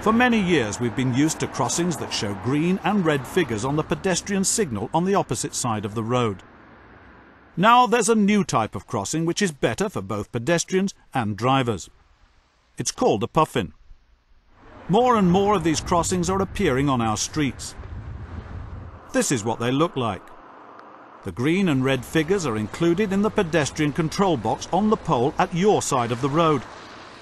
For many years we've been used to crossings that show green and red figures on the pedestrian signal on the opposite side of the road. Now there's a new type of crossing which is better for both pedestrians and drivers. It's called a puffin. More and more of these crossings are appearing on our streets. This is what they look like. The green and red figures are included in the pedestrian control box on the pole at your side of the road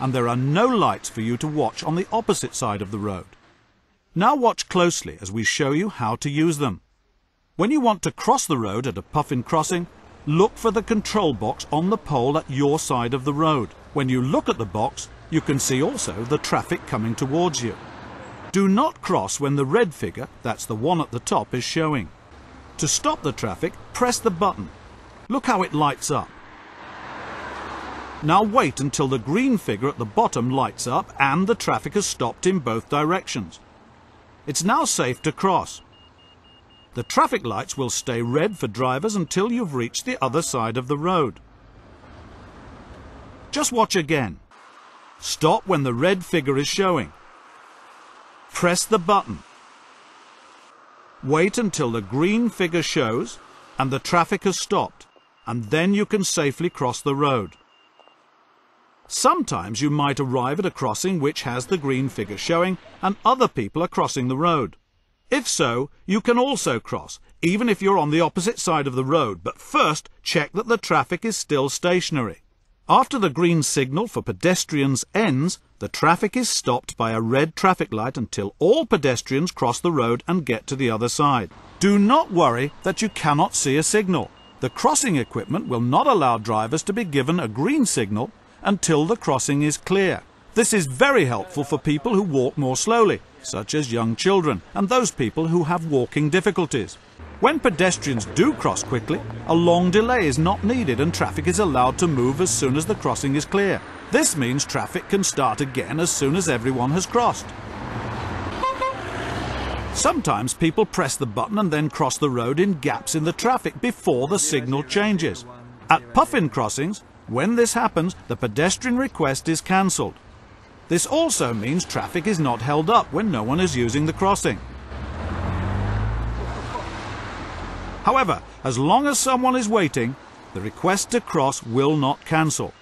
and there are no lights for you to watch on the opposite side of the road. Now watch closely as we show you how to use them. When you want to cross the road at a puffin crossing, look for the control box on the pole at your side of the road. When you look at the box, you can see also the traffic coming towards you. Do not cross when the red figure, that's the one at the top, is showing. To stop the traffic, press the button. Look how it lights up. Now wait until the green figure at the bottom lights up and the traffic has stopped in both directions. It's now safe to cross. The traffic lights will stay red for drivers until you've reached the other side of the road. Just watch again. Stop when the red figure is showing. Press the button. Wait until the green figure shows and the traffic has stopped, and then you can safely cross the road. Sometimes you might arrive at a crossing which has the green figure showing and other people are crossing the road. If so, you can also cross, even if you're on the opposite side of the road, but first check that the traffic is still stationary. After the green signal for pedestrians ends, the traffic is stopped by a red traffic light until all pedestrians cross the road and get to the other side. Do not worry that you cannot see a signal. The crossing equipment will not allow drivers to be given a green signal until the crossing is clear. This is very helpful for people who walk more slowly, such as young children and those people who have walking difficulties. When pedestrians do cross quickly, a long delay is not needed and traffic is allowed to move as soon as the crossing is clear. This means traffic can start again as soon as everyone has crossed. Sometimes people press the button and then cross the road in gaps in the traffic before the signal changes. At puffin crossings, when this happens, the pedestrian request is cancelled. This also means traffic is not held up when no one is using the crossing. However, as long as someone is waiting, the request to cross will not cancel.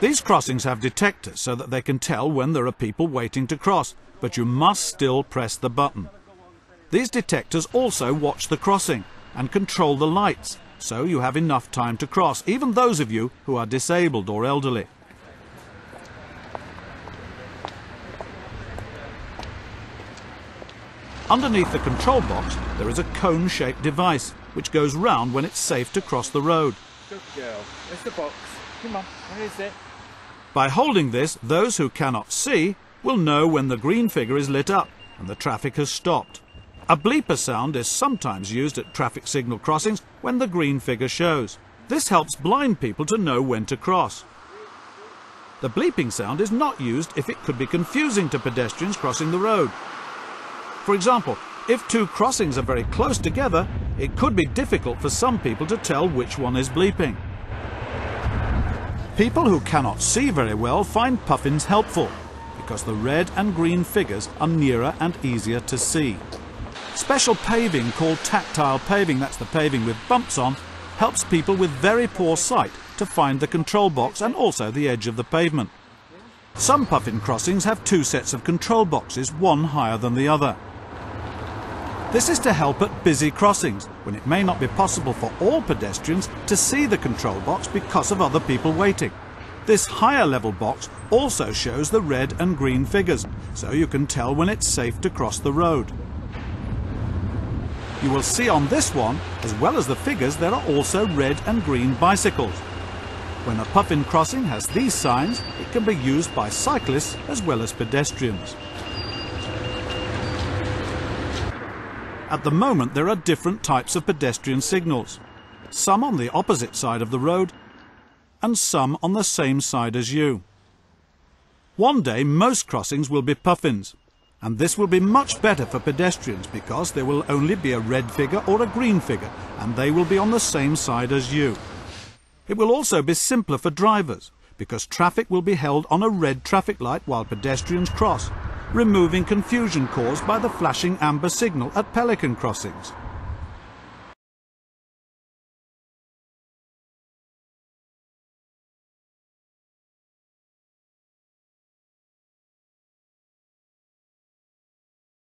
These crossings have detectors so that they can tell when there are people waiting to cross, but you must still press the button. These detectors also watch the crossing and control the lights so you have enough time to cross, even those of you who are disabled or elderly. Underneath the control box, there is a cone-shaped device, which goes round when it's safe to cross the road. Good girl. There's the box. Come on, where is it? By holding this, those who cannot see will know when the green figure is lit up and the traffic has stopped. A bleeper sound is sometimes used at traffic signal crossings when the green figure shows. This helps blind people to know when to cross. The bleeping sound is not used if it could be confusing to pedestrians crossing the road. For example, if two crossings are very close together, it could be difficult for some people to tell which one is bleeping. People who cannot see very well find puffins helpful because the red and green figures are nearer and easier to see. Special paving called tactile paving, that's the paving with bumps on, helps people with very poor sight to find the control box and also the edge of the pavement. Some puffin crossings have two sets of control boxes, one higher than the other. This is to help at busy crossings, when it may not be possible for all pedestrians to see the control box because of other people waiting. This higher level box also shows the red and green figures, so you can tell when it's safe to cross the road. You will see on this one, as well as the figures, there are also red and green bicycles. When a puffin crossing has these signs, it can be used by cyclists as well as pedestrians. At the moment there are different types of pedestrian signals. Some on the opposite side of the road and some on the same side as you. One day most crossings will be puffins, and this will be much better for pedestrians because there will only be a red figure or a green figure and they will be on the same side as you. It will also be simpler for drivers because traffic will be held on a red traffic light while pedestrians cross, removing confusion caused by the flashing amber signal at pelican crossings.